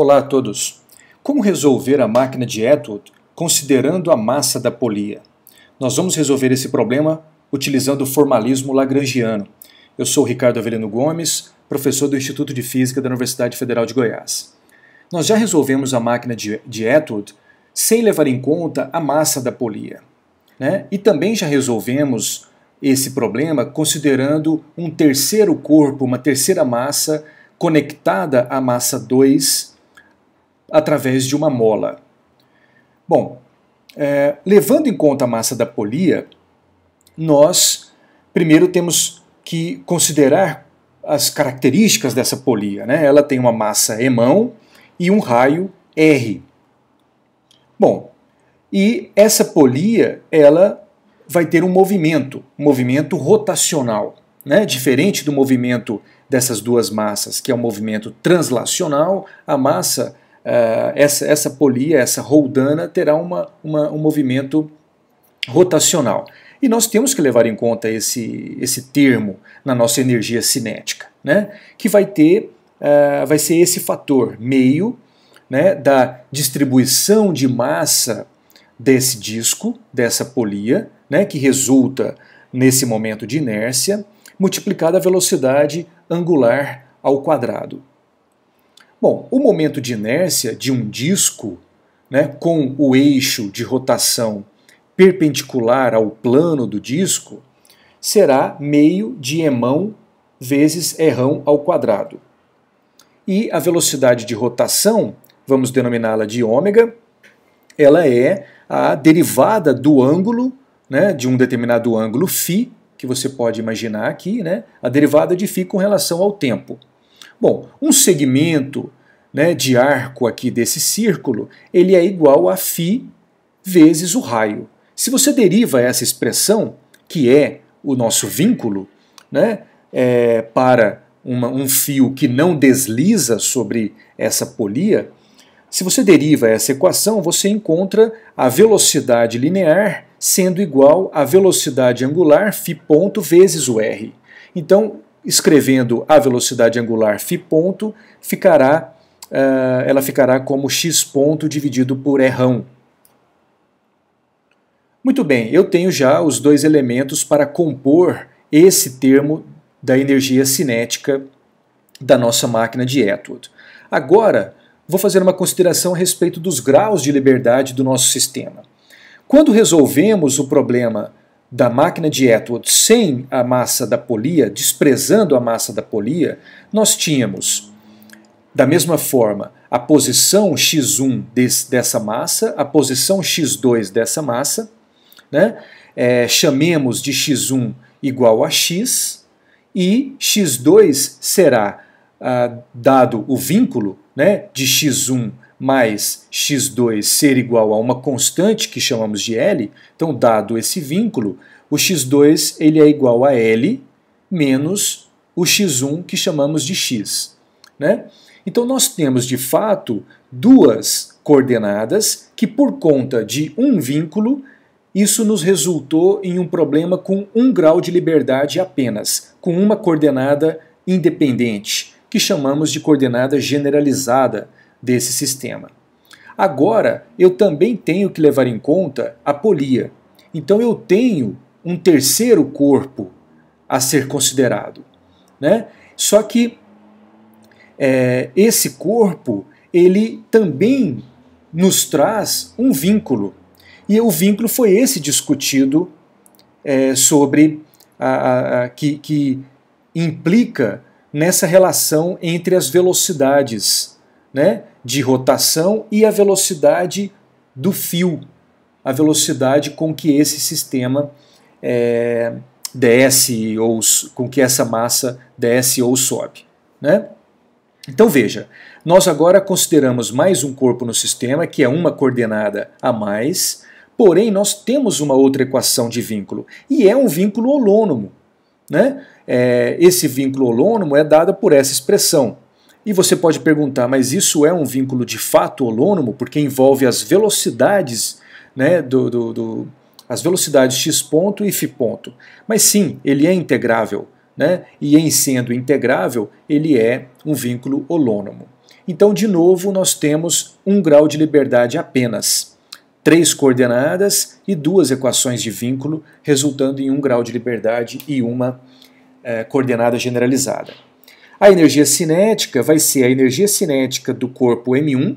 Olá a todos. Como resolver a máquina de Atwood considerando a massa da polia? Nós vamos resolver esse problema utilizando o formalismo lagrangiano. Eu sou Ricardo Avelino Gomes, professor do Instituto de Física da Universidade Federal de Goiás. Nós já resolvemos a máquina de, de Atwood sem levar em conta a massa da polia. Né? E também já resolvemos esse problema considerando um terceiro corpo, uma terceira massa conectada à massa 2 através de uma mola. Bom, é, levando em conta a massa da polia, nós primeiro temos que considerar as características dessa polia. Né? Ela tem uma massa emão e um raio R. Bom, e essa polia ela vai ter um movimento, um movimento rotacional, né? diferente do movimento dessas duas massas, que é o um movimento translacional, a massa uh, essa, essa polia, essa roldana, terá uma, uma, um movimento rotacional. E nós temos que levar em conta esse, esse termo na nossa energia cinética, né? que vai ter, uh, vai ser esse fator, meio né, da distribuição de massa desse disco, dessa polia, né, que resulta nesse momento de inércia, multiplicada a velocidade angular ao quadrado. Bom, o momento de inércia de um disco né, com o eixo de rotação perpendicular ao plano do disco será meio de emão vezes errão ao quadrado. E a velocidade de rotação, vamos denominá-la de ômega, ela é a derivada do ângulo, né, de um determinado ângulo φ, que você pode imaginar aqui, né, a derivada de φ com relação ao tempo. Bom, um segmento né, de arco aqui desse círculo, ele é igual a φ vezes o raio. Se você deriva essa expressão, que é o nosso vínculo, né, é, para uma, um fio que não desliza sobre essa polia, se você deriva essa equação, você encontra a velocidade linear sendo igual à velocidade angular φ ponto vezes o r. Então, escrevendo a velocidade angular φ ponto, ficará, uh, ela ficará como x ponto dividido por rão. Muito bem, eu tenho já os dois elementos para compor esse termo da energia cinética da nossa máquina de Atwood. Agora, vou fazer uma consideração a respeito dos graus de liberdade do nosso sistema. Quando resolvemos o problema da máquina de Atwood sem a massa da polia, desprezando a massa da polia, nós tínhamos, da mesma forma, a posição x1 desse, dessa massa, a posição x2 dessa massa, né? É, chamemos de x1 igual a x, e x2 será ah, dado o vínculo né, de x1 mais x2 ser igual a uma constante que chamamos de L, então dado esse vínculo, o x2 ele é igual a L menos o x1 que chamamos de x. Né? Então nós temos de fato duas coordenadas que por conta de um vínculo isso nos resultou em um problema com um grau de liberdade apenas, com uma coordenada independente, que chamamos de coordenada generalizada, desse sistema. Agora, eu também tenho que levar em conta a polia. Então, eu tenho um terceiro corpo a ser considerado. Né? Só que é, esse corpo ele também nos traz um vínculo. E o vínculo foi esse discutido é, sobre a, a, a, que, que implica nessa relação entre as velocidades né, de rotação e a velocidade do fio, a velocidade com que esse sistema é, desce ou com que essa massa desce ou sobe. Né? Então veja, nós agora consideramos mais um corpo no sistema, que é uma coordenada a mais, porém nós temos uma outra equação de vínculo, e é um vínculo holônomo. Né? É, esse vínculo holônomo é dado por essa expressão, e você pode perguntar, mas isso é um vínculo de fato holônomo, porque envolve as velocidades, né, do, do, do as velocidades x ponto e φ ponto. Mas sim, ele é integrável, né? e em sendo integrável, ele é um vínculo holônomo. Então, de novo, nós temos um grau de liberdade apenas. Três coordenadas e duas equações de vínculo, resultando em um grau de liberdade e uma é, coordenada generalizada. A energia cinética vai ser a energia cinética do corpo M1,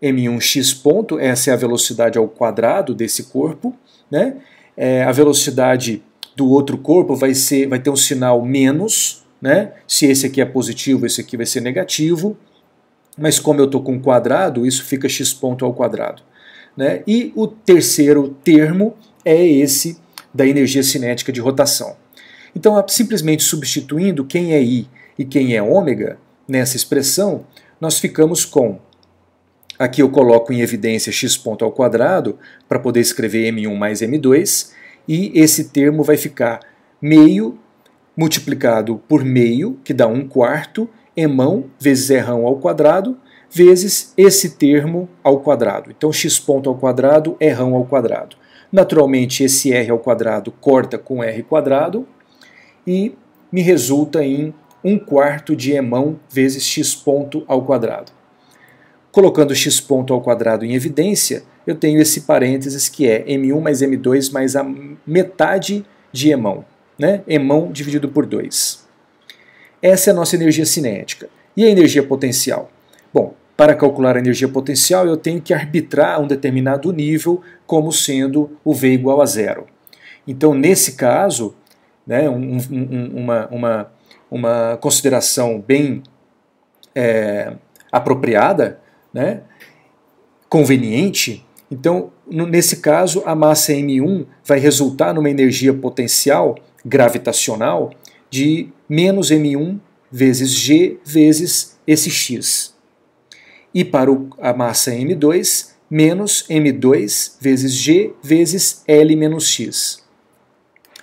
M1x ponto, essa é a velocidade ao quadrado desse corpo, né? É, a velocidade do outro corpo vai, ser, vai ter um sinal menos, né? Se esse aqui é positivo, esse aqui vai ser negativo, mas como eu estou com um quadrado, isso fica x ponto ao quadrado. Né? E o terceiro termo é esse da energia cinética de rotação. Então, simplesmente substituindo quem é I e quem é ômega nessa expressão, nós ficamos com Aqui eu coloco em evidência x ponto ao quadrado para poder escrever m1 mais m2 e esse termo vai ficar meio multiplicado por meio, que dá 1 quarto, emão vezes rão ao quadrado, vezes esse termo ao quadrado. Então x ponto ao quadrado é rão ao quadrado. Naturalmente esse r ao quadrado corta com r quadrado e me resulta em 1 quarto de emão vezes x ponto ao quadrado. Colocando x ponto ao quadrado em evidência, eu tenho esse parênteses que é m1 mais m2 mais a metade de emão. Né? Emão dividido por 2. Essa é a nossa energia cinética. E a energia potencial? Bom, para calcular a energia potencial, eu tenho que arbitrar um determinado nível como sendo o V igual a zero. Então, nesse caso, né, um, um, uma, uma, uma consideração bem é, apropriada né, conveniente, então, nesse caso, a massa M1 vai resultar numa energia potencial gravitacional de menos M1 vezes G vezes esse X. E para a massa M2, menos M2 vezes G vezes L menos X.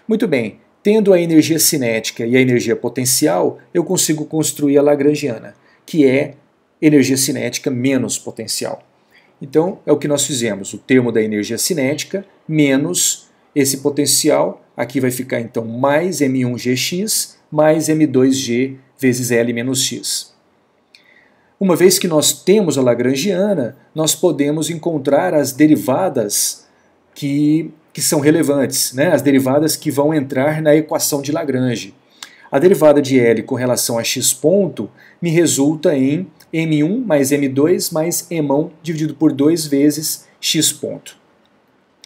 Muito bem, tendo a energia cinética e a energia potencial, eu consigo construir a Lagrangiana, que é energia cinética menos potencial. Então, é o que nós fizemos, o termo da energia cinética menos esse potencial, aqui vai ficar então mais m1gx mais m2g vezes L menos x. Uma vez que nós temos a Lagrangiana, nós podemos encontrar as derivadas que, que são relevantes, né? as derivadas que vão entrar na equação de Lagrange. A derivada de L com relação a x ponto me resulta em m1 mais m2 mais emão dividido por 2 vezes x ponto.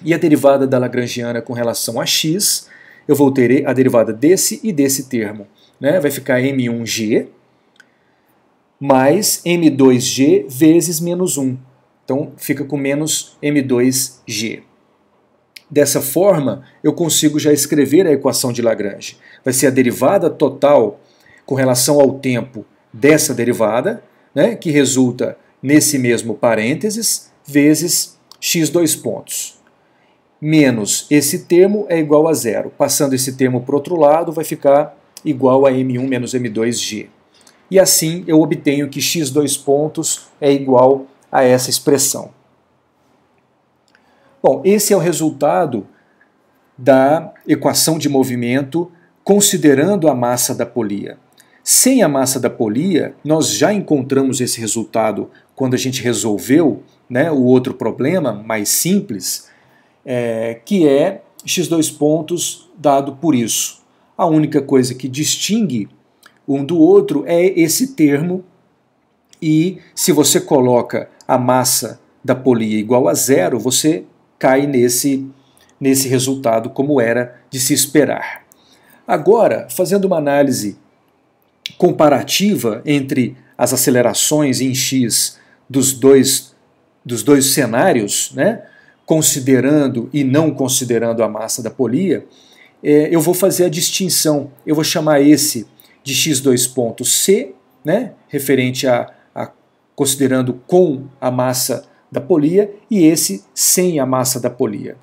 E a derivada da Lagrangiana com relação a x, eu vou ter a derivada desse e desse termo. Né? Vai ficar m1g mais m2g vezes menos 1. Então fica com menos m2g. Dessa forma, eu consigo já escrever a equação de Lagrange. Vai ser a derivada total com relação ao tempo dessa derivada, né, que resulta nesse mesmo parênteses, vezes x dois pontos. Menos esse termo é igual a zero. Passando esse termo para o outro lado, vai ficar igual a m1 menos m2g. E assim eu obtenho que x dois pontos é igual a essa expressão. Bom, esse é o resultado da equação de movimento considerando a massa da polia. Sem a massa da polia, nós já encontramos esse resultado quando a gente resolveu né, o outro problema mais simples, é, que é x2 pontos dado por isso. A única coisa que distingue um do outro é esse termo, e se você coloca a massa da polia igual a zero, você cai nesse, nesse resultado como era de se esperar. Agora, fazendo uma análise comparativa entre as acelerações em x dos dois, dos dois cenários, né, considerando e não considerando a massa da polia, é, eu vou fazer a distinção. Eu vou chamar esse de x2 ponto C, né, referente a, a considerando com a massa da polia e esse sem a massa da polia.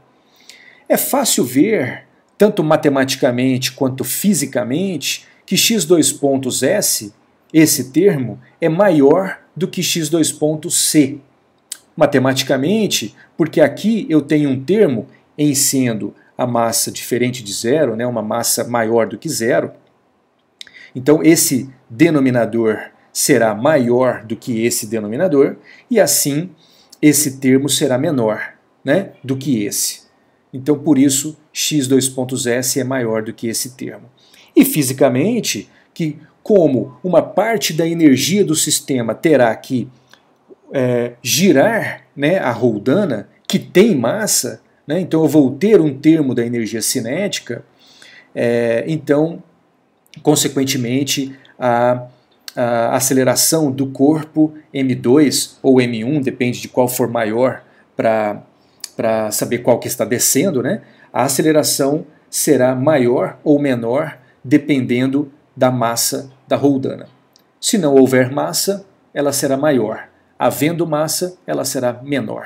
É fácil ver, tanto matematicamente quanto fisicamente, que x2 pontos S, esse termo, é maior do que x2 pontos C. Matematicamente, porque aqui eu tenho um termo em sendo a massa diferente de zero, né, uma massa maior do que zero. Então esse denominador será maior do que esse denominador e assim esse termo será menor né, do que esse. Então, por isso, x 2 pontos s é maior do que esse termo. E fisicamente, que como uma parte da energia do sistema terá que é, girar né, a roldana, que tem massa, né, então eu vou ter um termo da energia cinética, é, então, consequentemente, a, a aceleração do corpo M2 ou M1, depende de qual for maior para saber qual que está descendo, né, a aceleração será maior ou menor dependendo da massa da roldana. Se não houver massa, ela será maior. Havendo massa, ela será menor.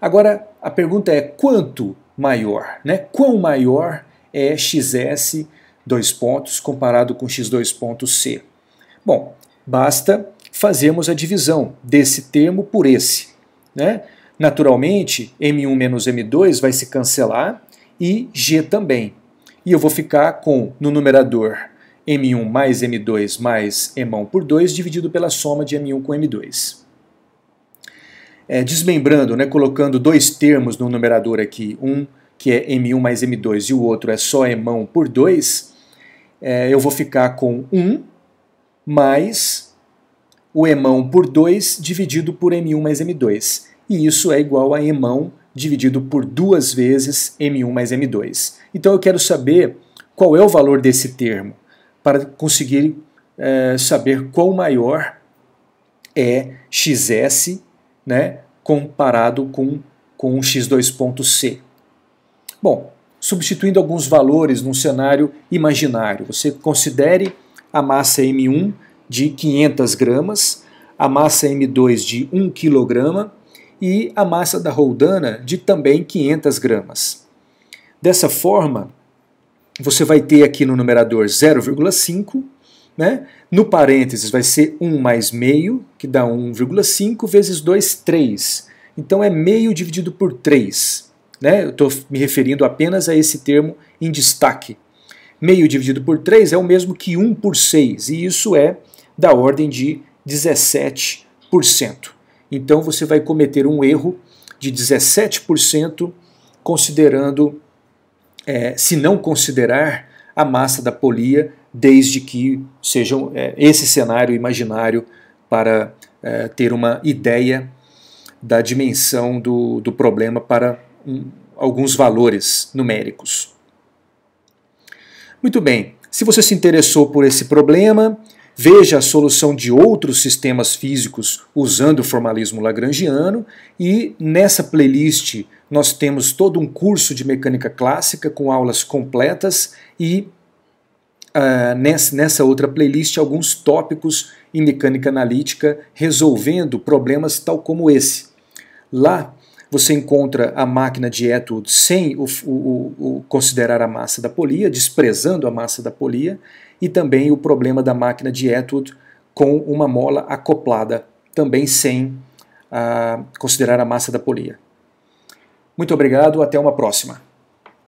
Agora, a pergunta é quanto maior? Né? Quão maior é xs dois pontos comparado com x2 pontos c? Bom, basta fazermos a divisão desse termo por esse. Né? Naturalmente, m1 menos m2 vai se cancelar e g também. E eu vou ficar com, no numerador, M1 mais M2 mais M1 por 2 dividido pela soma de M1 com M2. É, desmembrando, né, colocando dois termos no numerador aqui, um que é M1 mais M2 e o outro é só M1 por 2, é, eu vou ficar com 1 mais o M1 por 2 dividido por M1 mais M2. E isso é igual a M1 dividido por duas vezes M1 mais M2. Então eu quero saber qual é o valor desse termo para conseguir é, saber qual maior é xs né, comparado com, com o x2.c. Bom, substituindo alguns valores num cenário imaginário, você considere a massa M1 de 500 gramas, a massa M2 de 1 kg e a massa da roldana de também 500 gramas. Dessa forma, você vai ter aqui no numerador 0,5, né? no parênteses vai ser 1 mais meio, que dá 1,5 vezes 2, 3. Então é meio dividido por 3. Né? Eu estou me referindo apenas a esse termo em destaque. Meio dividido por 3 é o mesmo que 1 por 6, e isso é da ordem de 17%. Então você vai cometer um erro de 17% considerando, é, se não considerar a massa da polia, desde que seja é, esse cenário imaginário para é, ter uma ideia da dimensão do, do problema para um, alguns valores numéricos. Muito bem, se você se interessou por esse problema, Veja a solução de outros sistemas físicos usando o formalismo lagrangiano e nessa playlist nós temos todo um curso de mecânica clássica com aulas completas e uh, nessa, outra playlist alguns tópicos em mecânica analítica resolvendo problemas tal como esse. Lá você encontra a máquina de Etude sem o, o, o, considerar a massa da polia, desprezando a massa da polia, e também o problema da máquina de Etude com uma mola acoplada, também sem ah, considerar a massa da polia. Muito obrigado, até uma próxima.